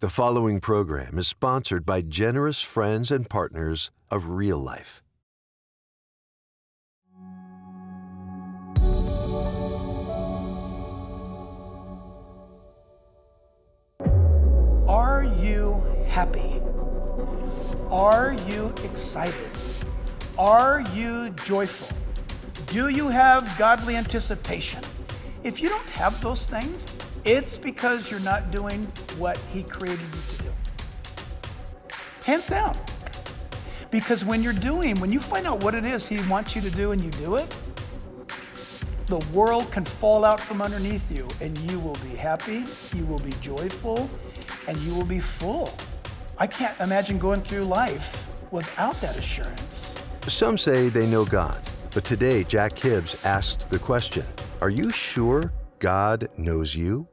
The following program is sponsored by generous friends and partners of Real Life. Are you happy? Are you excited? Are you joyful? Do you have godly anticipation? If you don't have those things, it's because you're not doing what He created you to do. Hands down. Because when you're doing, when you find out what it is He wants you to do and you do it, the world can fall out from underneath you and you will be happy, you will be joyful, and you will be full. I can't imagine going through life without that assurance. Some say they know God, but today Jack Hibbs asks the question Are you sure God knows you?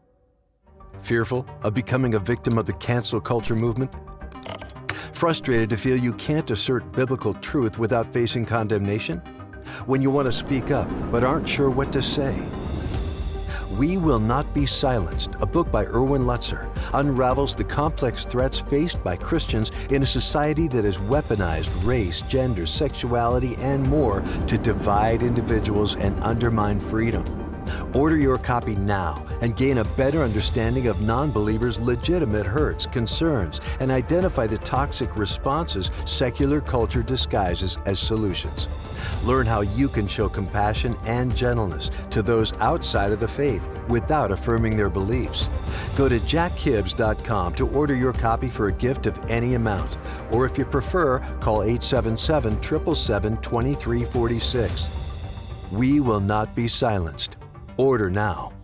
Fearful of becoming a victim of the cancel culture movement? Frustrated to feel you can't assert biblical truth without facing condemnation? When you want to speak up but aren't sure what to say? We Will Not Be Silenced, a book by Erwin Lutzer, unravels the complex threats faced by Christians in a society that has weaponized race, gender, sexuality, and more to divide individuals and undermine freedom. Order your copy now and gain a better understanding of non believers' legitimate hurts, concerns, and identify the toxic responses secular culture disguises as solutions. Learn how you can show compassion and gentleness to those outside of the faith without affirming their beliefs. Go to jackhibbs.com to order your copy for a gift of any amount, or if you prefer, call 877 777 2346. We will not be silenced. Order now.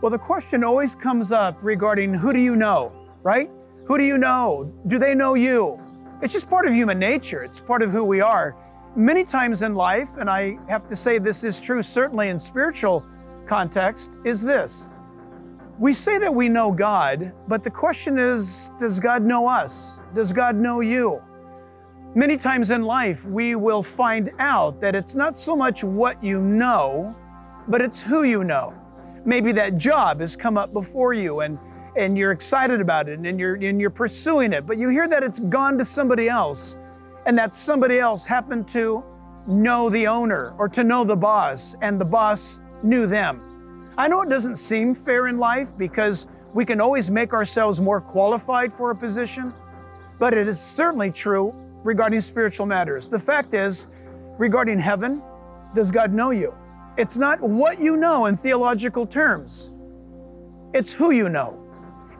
Well, the question always comes up regarding who do you know, right? Who do you know? Do they know you? It's just part of human nature, it's part of who we are. Many times in life, and I have to say this is true certainly in spiritual context, is this. We say that we know God, but the question is does God know us? Does God know you? Many times in life, we will find out that it's not so much what you know, but it's who you know. Maybe that job has come up before you and, and you're excited about it and you're, and you're pursuing it, but you hear that it's gone to somebody else and that somebody else happened to know the owner or to know the boss and the boss knew them. I know it doesn't seem fair in life because we can always make ourselves more qualified for a position, but it is certainly true regarding spiritual matters. The fact is, regarding heaven, does God know you? It's not what you know in theological terms, it's who you know.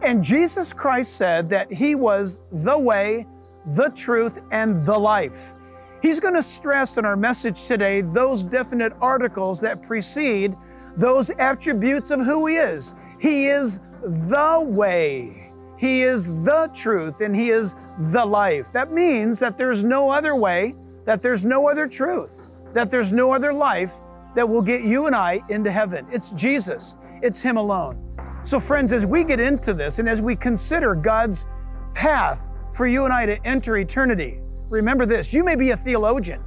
And Jesus Christ said that He was the way, the truth, and the life. He's going to stress in our message today those definite articles that precede those attributes of who He is. He is the way, He is the truth, and He is the life. That means that there's no other way, that there's no other truth, that there's no other life that will get you and I into heaven. It's Jesus, it's Him alone. So, friends, as we get into this and as we consider God's path for you and I to enter eternity, remember this you may be a theologian,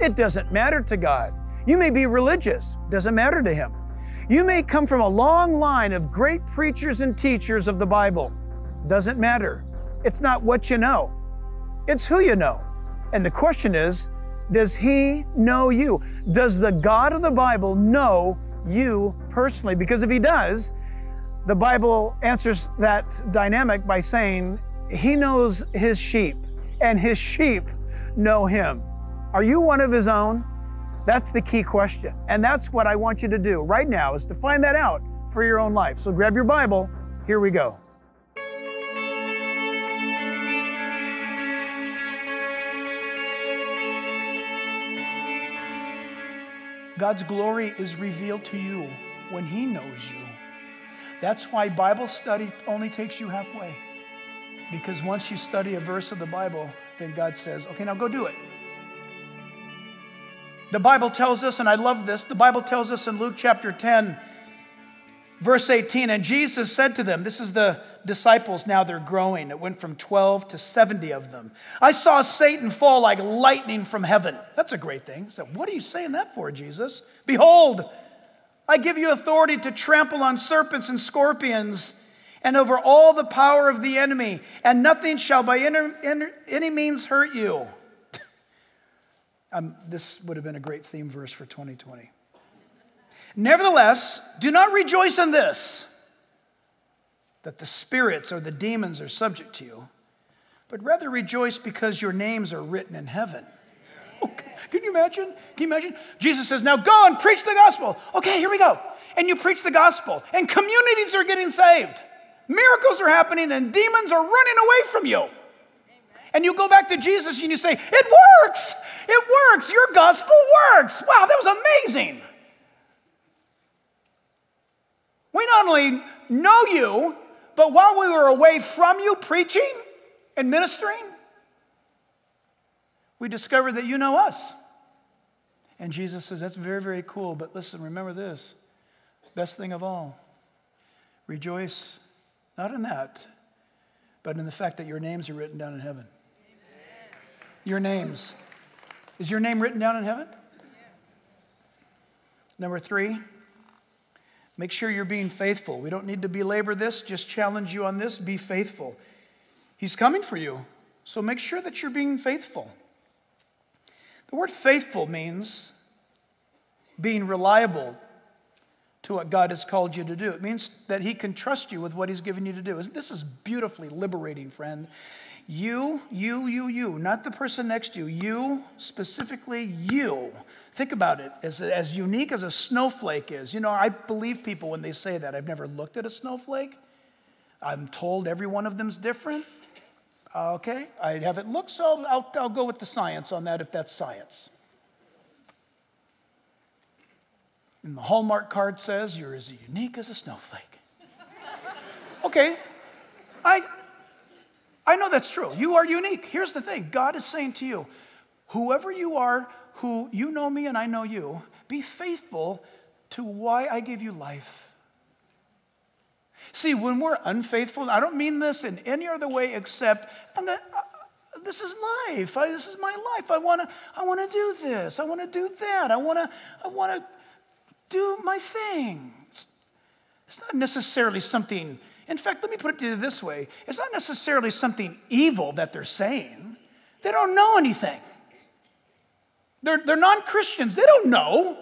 it doesn't matter to God. You may be religious, doesn't matter to Him. You may come from a long line of great preachers and teachers of the Bible, doesn't matter. It's not what you know, it's who you know. And the question is, does He know you? Does the God of the Bible know you personally? Because if He does, the Bible answers that dynamic by saying He knows His sheep, and His sheep know Him. Are you one of His own? That's the key question. And that's what I want you to do right now is to find that out for your own life. So grab your Bible. Here we go. God's glory is revealed to you when He knows you. That's why Bible study only takes you halfway. Because once you study a verse of the Bible, then God says, okay, now go do it. The Bible tells us, and I love this, the Bible tells us in Luke chapter 10, verse 18, and Jesus said to them, This is the disciples now, they're growing. It went from 12 to 70 of them. I saw Satan fall like lightning from heaven. That's a great thing. So, what are you saying that for, Jesus? Behold, I give you authority to trample on serpents and scorpions and over all the power of the enemy, and nothing shall by any means hurt you. um, this would have been a great theme verse for 2020. Nevertheless, do not rejoice in this, that the spirits or the demons are subject to you, but rather rejoice because your names are written in heaven. Can you imagine? Can you imagine? Jesus says, Now go and preach the gospel. Okay, here we go. And you preach the gospel, and communities are getting saved. Miracles are happening and demons are running away from you. And you go back to Jesus and you say, It works! It works! Your gospel works! Wow, that was amazing! We not only know you, but while we were away from you preaching and ministering, we discovered that you know us. And Jesus says, That's very, very cool, but listen, remember this best thing of all rejoice not in that, but in the fact that your names are written down in heaven. Amen. Your names. Is your name written down in heaven? Yes. Number three, make sure you're being faithful. We don't need to belabor this, just challenge you on this. Be faithful. He's coming for you, so make sure that you're being faithful. The word faithful means being reliable, to what God has called you to do. It means that He can trust you with what He's given you to do. This is beautifully liberating, friend. You, you, you, you, not the person next to you, you, specifically you. Think about it as, as unique as a snowflake is. You know, I believe people when they say that. I've never looked at a snowflake. I'm told every one of them's different. Okay, I haven't looked, so I'll, I'll go with the science on that if that's science. And the Hallmark card says you're as unique as a snowflake. okay, I, I know that's true. You are unique. Here's the thing God is saying to you, whoever you are, who you know me and I know you, be faithful to why I gave you life. See, when we're unfaithful, I don't mean this in any other way except gonna, uh, this is life. I, this is my life. I want to I wanna do this. I want to do that. I want to I wanna do my thing. It's not necessarily something, in fact, let me put it to you this way it's not necessarily something evil that they're saying. They don't know anything. They're, they're non Christians, they don't know.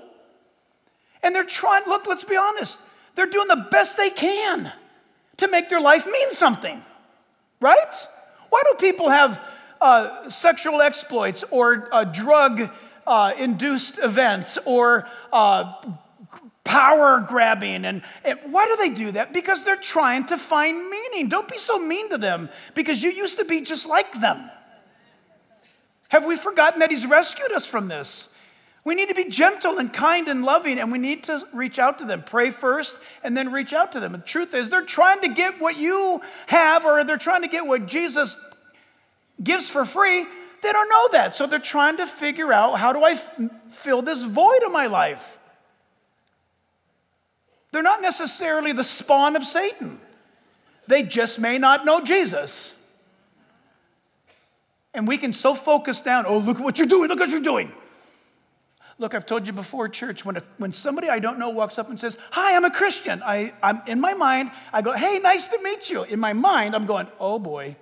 And they're trying, look, let's be honest, they're doing the best they can to make their life mean something, right? Why do people have uh, sexual exploits or uh, drug uh, induced events or uh, power grabbing. And, and, why do they do that? Because they're trying to find meaning. Don't be so mean to them because you used to be just like them. Have we forgotten that He's rescued us from this? We need to be gentle and kind and loving, and we need to reach out to them. Pray first and then reach out to them. The truth is, they're trying to get what you have, or they're trying to get what Jesus gives for free. They don't know that. So they're trying to figure out how do I f- fill this void in my life? They're not necessarily the spawn of Satan. They just may not know Jesus. And we can so focus down, oh, look at what you're doing, look what you're doing. Look, I've told you before, church, when, a, when somebody I don't know walks up and says, Hi, I'm a Christian, I, I'm in my mind, I go, Hey, nice to meet you. In my mind, I'm going, Oh boy,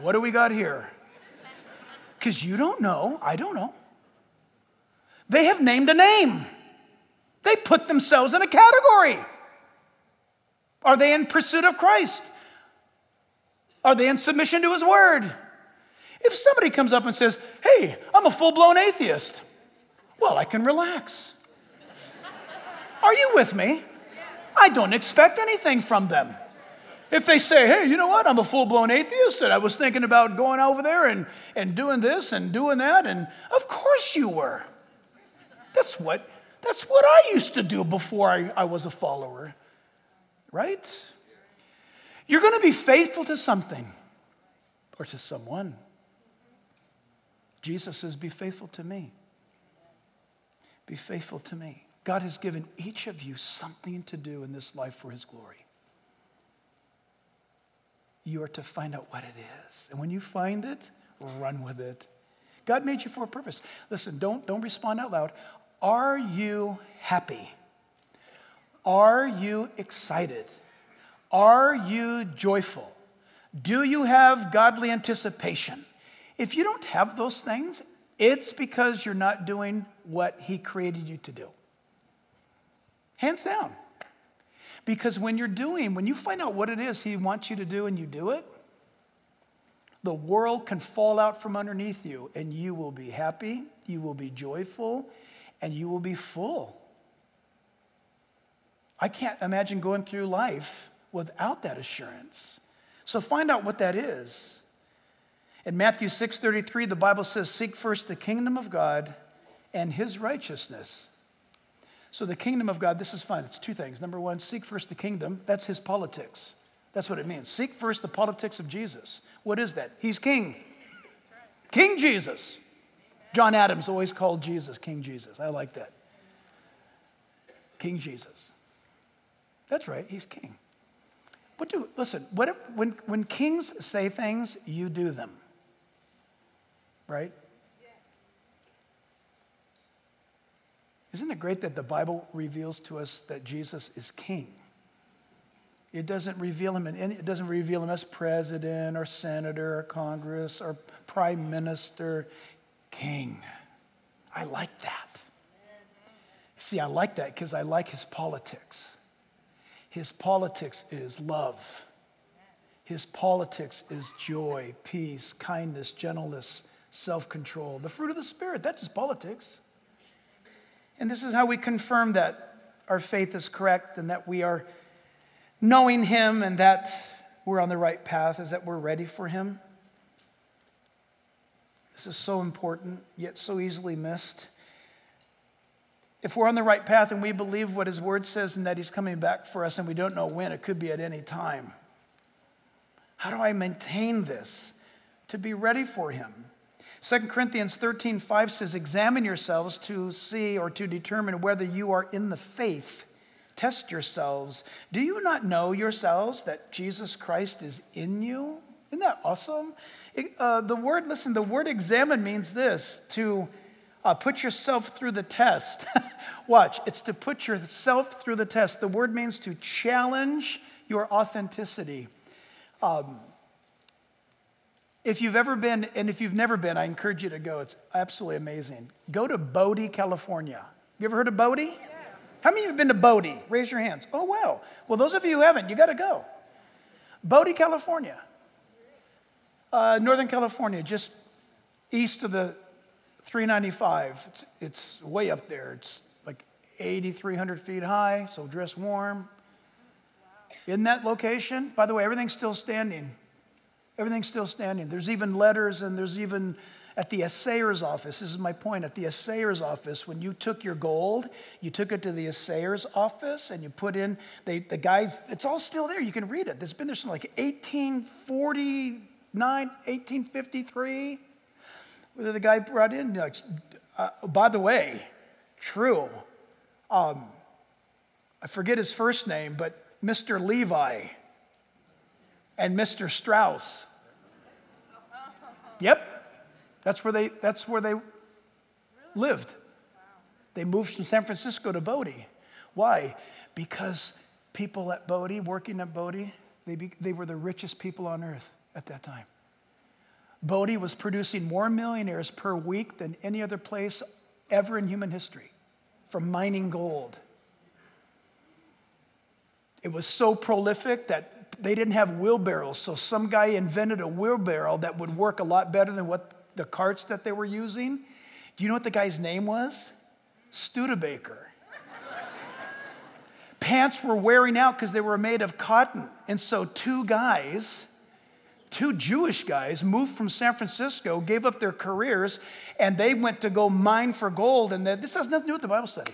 what do we got here? Because you don't know, I don't know. They have named a name. They put themselves in a category. Are they in pursuit of Christ? Are they in submission to His Word? If somebody comes up and says, Hey, I'm a full blown atheist, well, I can relax. Are you with me? I don't expect anything from them. If they say, hey, you know what, I'm a full blown atheist and I was thinking about going over there and, and doing this and doing that, and of course you were. That's what, that's what I used to do before I, I was a follower, right? You're going to be faithful to something or to someone. Jesus says, Be faithful to me. Be faithful to me. God has given each of you something to do in this life for his glory. You are to find out what it is. And when you find it, run with it. God made you for a purpose. Listen, don't, don't respond out loud. Are you happy? Are you excited? Are you joyful? Do you have godly anticipation? If you don't have those things, it's because you're not doing what He created you to do. Hands down. Because when you're doing, when you find out what it is He wants you to do and you do it, the world can fall out from underneath you and you will be happy, you will be joyful, and you will be full. I can't imagine going through life without that assurance. So find out what that is. In Matthew 6:33 the Bible says seek first the kingdom of God and his righteousness. So the kingdom of God, this is fun. It's two things. Number 1, seek first the kingdom. That's his politics. That's what it means. Seek first the politics of Jesus. What is that? He's king. King Jesus. John Adams always called Jesus King Jesus. I like that. King Jesus. That's right, he's king. What do, listen, what when, when kings say things, you do them. Right? Isn't it great that the Bible reveals to us that Jesus is king? It doesn't reveal him in any, it doesn't reveal him as president or senator or Congress or prime minister, king. I like that. See, I like that because I like his politics. His politics is love. His politics is joy, peace, kindness, gentleness, self control. The fruit of the Spirit, that's his politics. And this is how we confirm that our faith is correct and that we are knowing him and that we're on the right path, is that we're ready for him. This is so important, yet so easily missed if we're on the right path and we believe what his word says and that he's coming back for us and we don't know when, it could be at any time. How do I maintain this to be ready for him? 2 Corinthians 13, 5 says, Examine yourselves to see or to determine whether you are in the faith. Test yourselves. Do you not know yourselves that Jesus Christ is in you? Isn't that awesome? It, uh, the word, listen, the word examine means this to uh, put yourself through the test. Watch, it's to put yourself through the test. The word means to challenge your authenticity. Um, if you've ever been, and if you've never been, I encourage you to go. It's absolutely amazing. Go to Bodie, California. You ever heard of Bodie? Yes. How many of you have been to Bodie? Raise your hands. Oh, wow. Well, those of you who haven't, you got to go. Bodie, California. Uh, Northern California, just east of the 395. It's, it's way up there. It's like 8,300 feet high, so dress warm. In that location, by the way, everything's still standing. Everything's still standing. There's even letters, and there's even at the assayer's office. This is my point. At the assayer's office, when you took your gold, you took it to the assayer's office and you put in they, the guides. It's all still there. You can read it. It's been there since like 1849, 1853 the guy brought in, like, uh, by the way, true. Um, I forget his first name, but Mr. Levi and Mr. Strauss. Yep, that's where they, that's where they lived. They moved from San Francisco to Bodie. Why? Because people at Bodie, working at Bodie, they, be, they were the richest people on earth at that time. Bodie was producing more millionaires per week than any other place ever in human history from mining gold. It was so prolific that they didn't have wheelbarrows, so some guy invented a wheelbarrow that would work a lot better than what the carts that they were using. Do you know what the guy's name was? Studebaker. Pants were wearing out because they were made of cotton. And so, two guys two Jewish guys moved from San Francisco, gave up their careers, and they went to go mine for gold. And this has nothing to do with the Bible study.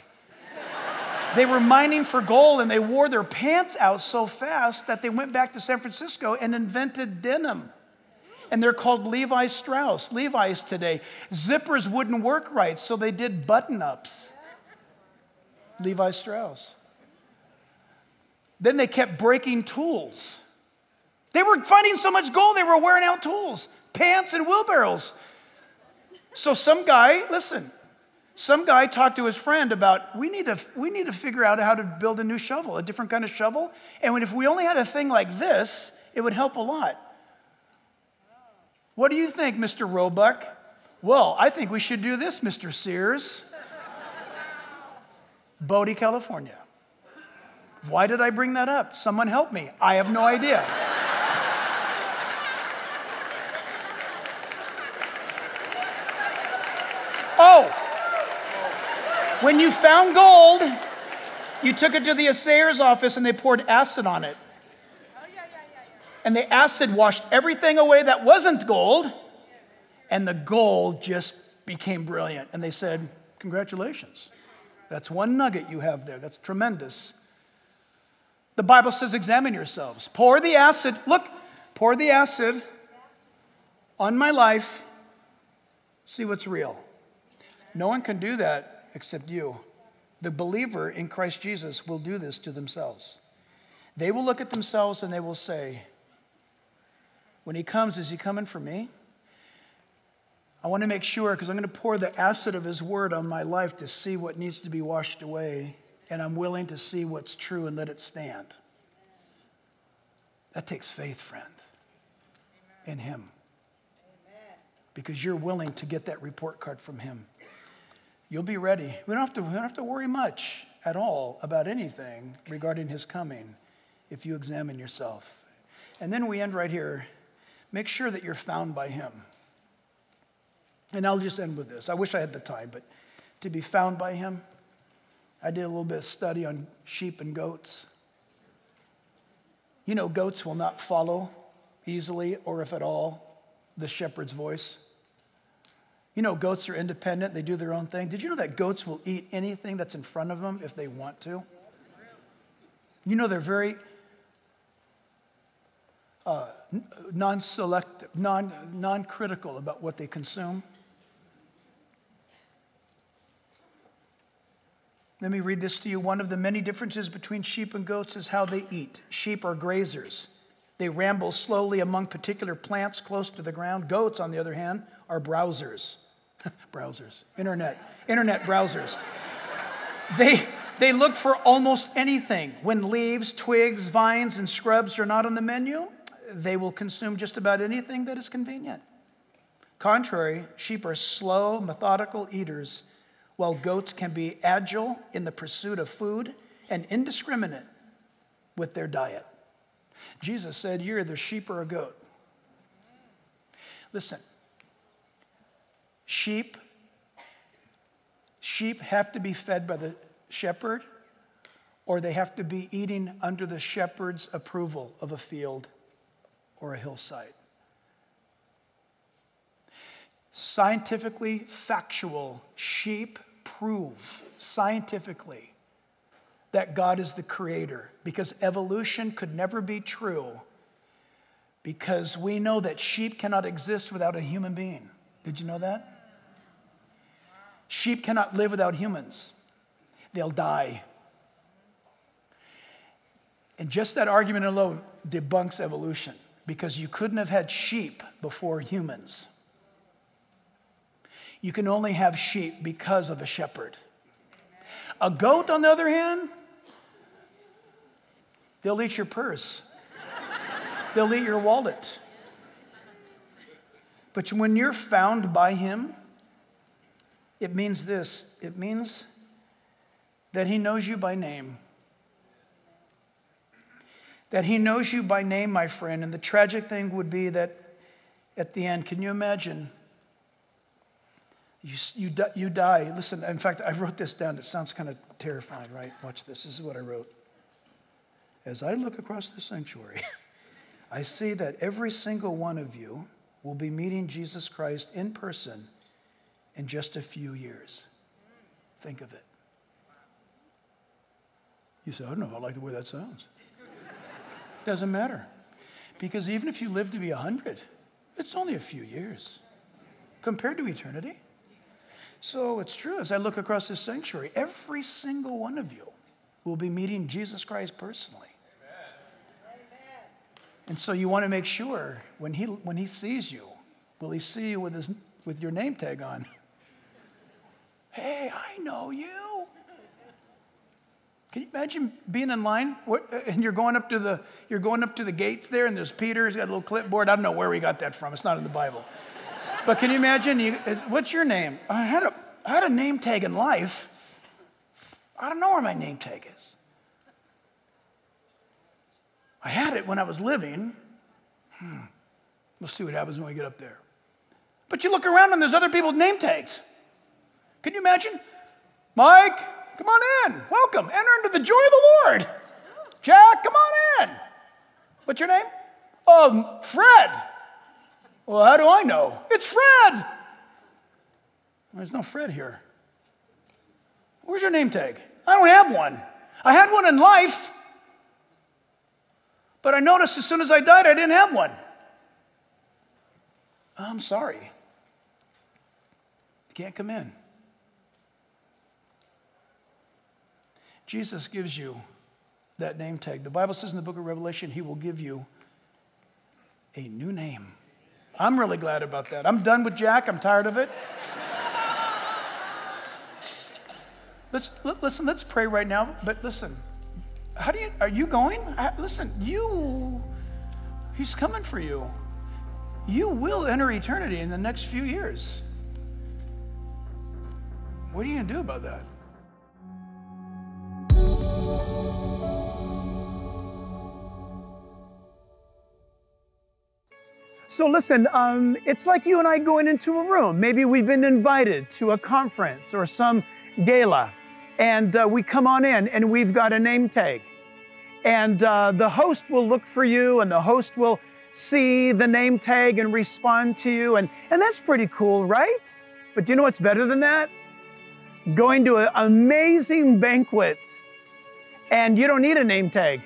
they were mining for gold and they wore their pants out so fast that they went back to San Francisco and invented denim. And they're called Levi Strauss, Levi's today. Zippers wouldn't work right, so they did button ups. Levi Strauss. Then they kept breaking tools. They were finding so much gold, they were wearing out tools, pants and wheelbarrows. So some guy, listen, some guy talked to his friend about we need to we need to figure out how to build a new shovel, a different kind of shovel. And if we only had a thing like this, it would help a lot. What do you think, Mr. Roebuck? Well, I think we should do this, Mr. Sears. Bodie, California. Why did I bring that up? Someone help me. I have no idea. Oh, when you found gold, you took it to the assayer's office and they poured acid on it. And the acid washed everything away that wasn't gold, and the gold just became brilliant. And they said, Congratulations. That's one nugget you have there. That's tremendous. The Bible says, Examine yourselves. Pour the acid, look, pour the acid on my life, see what's real. No one can do that except you. The believer in Christ Jesus will do this to themselves. They will look at themselves and they will say, When he comes, is he coming for me? I want to make sure because I'm going to pour the acid of his word on my life to see what needs to be washed away, and I'm willing to see what's true and let it stand. That takes faith, friend, in him. Because you're willing to get that report card from him you'll be ready. We don't have to, we don't have to worry much at all about anything regarding his coming if you examine yourself. And then we end right here. Make sure that you're found by him. And I'll just end with this. I wish I had the time, but to be found by him, I did a little bit of study on sheep and goats. You know, goats will not follow easily or if at all the shepherd's voice. You know, goats are independent, they do their own thing. Did you know that goats will eat anything that's in front of them if they want to? You know, they're very uh, non selective, non critical about what they consume. Let me read this to you. One of the many differences between sheep and goats is how they eat. Sheep are grazers. They ramble slowly among particular plants close to the ground. Goats, on the other hand, are browsers. browsers, internet, internet browsers. they, they look for almost anything. When leaves, twigs, vines, and scrubs are not on the menu, they will consume just about anything that is convenient. Contrary, sheep are slow, methodical eaters, while goats can be agile in the pursuit of food and indiscriminate with their diet. Jesus said, You're either sheep or a goat. Listen, sheep, sheep have to be fed by the shepherd, or they have to be eating under the shepherd's approval of a field or a hillside. Scientifically factual, sheep prove scientifically that God is the creator because evolution could never be true because we know that sheep cannot exist without a human being. Did you know that? Sheep cannot live without humans, they'll die. And just that argument alone debunks evolution because you couldn't have had sheep before humans. You can only have sheep because of a shepherd. A goat, on the other hand, They'll eat your purse, they'll eat your wallet. But when you're found by Him, it means this it means that He knows you by name. That He knows you by name, my friend. And the tragic thing would be that at the end, can you imagine? You, you, you die. Listen, in fact, I wrote this down. It sounds kind of terrifying, right? Watch this. This is what I wrote as I look across the sanctuary, I see that every single one of you will be meeting Jesus Christ in person in just a few years. Think of it. You say, I don't know, I like the way that sounds. Doesn't matter. Because even if you live to be 100, it's only a few years compared to eternity. So it's true, as I look across this sanctuary, every single one of you will be meeting Jesus Christ personally. And so you want to make sure when he, when he sees you, will he see you with, his, with your name tag on? hey, I know you. Can you imagine being in line and you're going up to the you're going up to the gates there and there's Peter, he's got a little clipboard. I don't know where we got that from. It's not in the Bible. But can you imagine? You, what's your name? I had a I had a name tag in life. I don't know where my name tag is. I had it when I was living. Hmm. We'll see what happens when we get up there. But you look around and there's other people's name tags. Can you imagine? Mike, Come on in. Welcome. Enter into the joy of the Lord. Jack, come on in. What's your name? Um, Fred. Well, how do I know? It's Fred. There's no Fred here. Where's your name tag? I don't have one. I had one in life, but I noticed as soon as I died, I didn't have one. I'm sorry. You can't come in. Jesus gives you that name tag. The Bible says in the book of Revelation, He will give you a new name. I'm really glad about that. I'm done with Jack, I'm tired of it. let's, listen, let's pray right now, but listen, how do you, are you going? listen, you, He's coming for you. You will enter eternity in the next few years. What are you going to do about that? So listen, um, it's like you and I going into a room. Maybe we've been invited to a conference or some gala, and uh, we come on in and we've got a name tag. And uh, the host will look for you, and the host will see the name tag and respond to you. And, and that's pretty cool, right? But do you know what's better than that? Going to an amazing banquet, and you don't need a name tag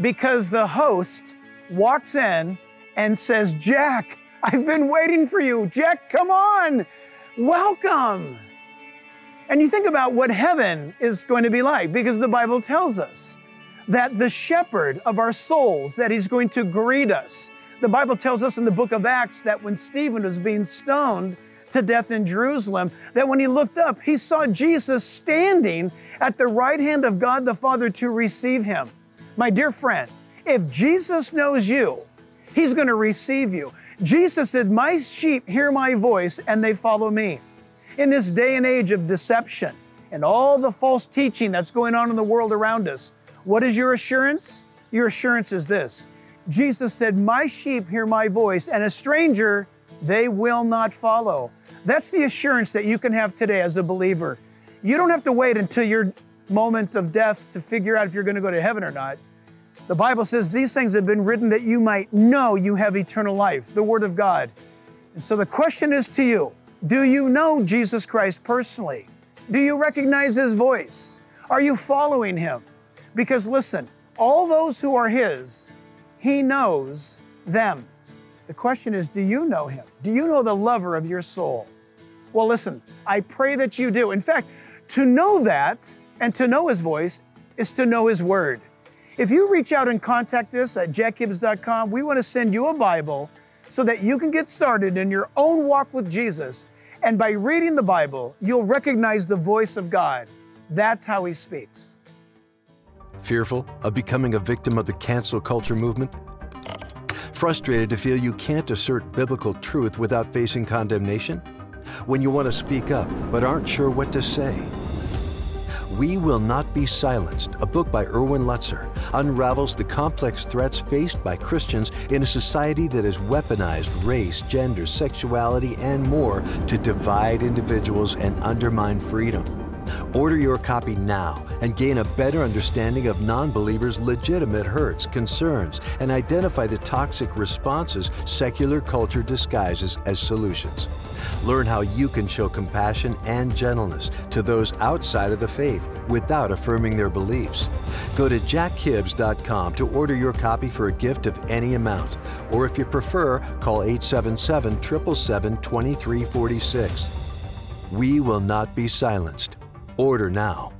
because the host walks in and says, Jack, I've been waiting for you. Jack, come on. Welcome. And you think about what heaven is going to be like because the Bible tells us that the shepherd of our souls, that he's going to greet us. The Bible tells us in the book of Acts that when Stephen was being stoned to death in Jerusalem, that when he looked up, he saw Jesus standing at the right hand of God the Father to receive him. My dear friend, if Jesus knows you, He's going to receive you. Jesus said, My sheep hear my voice and they follow me. In this day and age of deception and all the false teaching that's going on in the world around us, what is your assurance? Your assurance is this Jesus said, My sheep hear my voice, and a stranger they will not follow. That's the assurance that you can have today as a believer. You don't have to wait until your moment of death to figure out if you're going to go to heaven or not. The Bible says these things have been written that you might know you have eternal life, the Word of God. And so the question is to you Do you know Jesus Christ personally? Do you recognize His voice? Are you following Him? Because listen, all those who are His, He knows them. The question is Do you know Him? Do you know the lover of your soul? Well, listen, I pray that you do. In fact, to know that and to know His voice is to know His Word. If you reach out and contact us at jackhibbs.com, we want to send you a Bible so that you can get started in your own walk with Jesus. And by reading the Bible, you'll recognize the voice of God. That's how He speaks. Fearful of becoming a victim of the cancel culture movement? Frustrated to feel you can't assert biblical truth without facing condemnation? When you want to speak up but aren't sure what to say? We Will Not Be Silenced, a book by Erwin Lutzer, unravels the complex threats faced by Christians in a society that has weaponized race, gender, sexuality, and more to divide individuals and undermine freedom. Order your copy now and gain a better understanding of non believers' legitimate hurts, concerns, and identify the toxic responses secular culture disguises as solutions. Learn how you can show compassion and gentleness to those outside of the faith without affirming their beliefs. Go to jackhibbs.com to order your copy for a gift of any amount, or if you prefer, call 877 777 2346. We will not be silenced. Order now.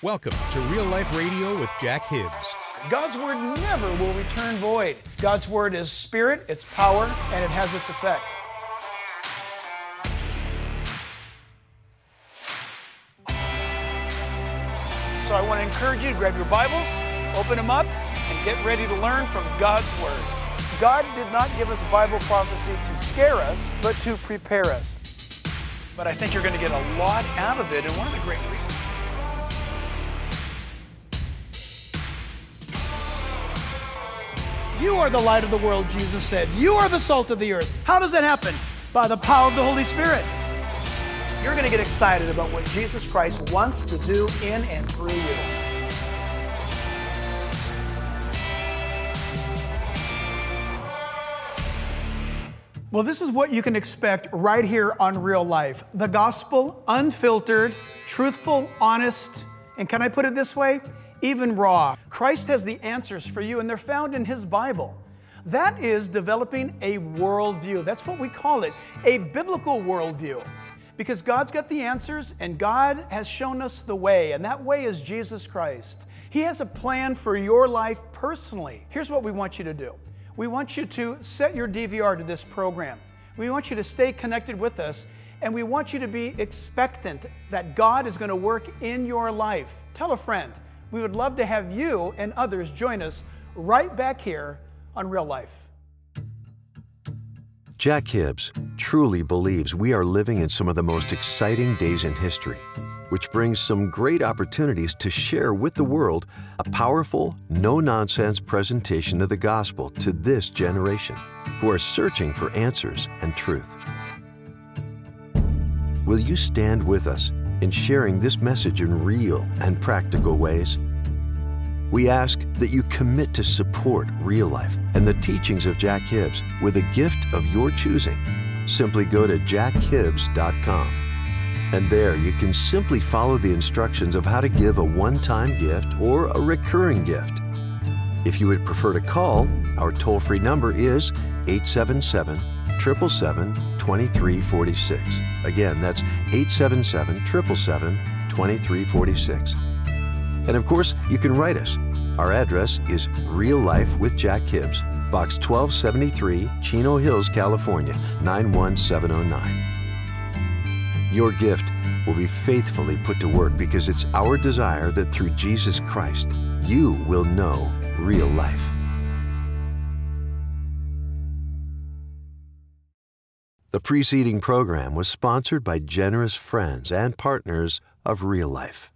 Welcome to Real Life Radio with Jack Hibbs. God's word never will return void. God's word is spirit, it's power, and it has its effect. So I want to encourage you to grab your Bibles, open them up, and get ready to learn from God's word. God did not give us Bible prophecy to scare us, but to prepare us. But I think you're going to get a lot out of it, and one of the great reasons. You are the light of the world, Jesus said. You are the salt of the earth. How does that happen? By the power of the Holy Spirit. You're going to get excited about what Jesus Christ wants to do in and through you. Well, this is what you can expect right here on Real Life the gospel, unfiltered, truthful, honest, and can I put it this way? Even raw. Christ has the answers for you, and they're found in His Bible. That is developing a worldview. That's what we call it a biblical worldview. Because God's got the answers and God has shown us the way, and that way is Jesus Christ. He has a plan for your life personally. Here's what we want you to do we want you to set your DVR to this program. We want you to stay connected with us, and we want you to be expectant that God is going to work in your life. Tell a friend. We would love to have you and others join us right back here on Real Life. Jack Hibbs truly believes we are living in some of the most exciting days in history, which brings some great opportunities to share with the world a powerful, no nonsense presentation of the gospel to this generation who are searching for answers and truth. Will you stand with us in sharing this message in real and practical ways? We ask that you commit to support real life and the teachings of Jack Hibbs with a gift of your choosing. Simply go to jackhibbs.com. And there you can simply follow the instructions of how to give a one time gift or a recurring gift. If you would prefer to call, our toll free number is 877 777 2346. Again, that's 877 777 2346. And of course, you can write us. Our address is Real Life with Jack Hibbs, Box 1273, Chino Hills, California, 91709. Your gift will be faithfully put to work because it's our desire that through Jesus Christ, you will know real life. The preceding program was sponsored by generous friends and partners of Real Life.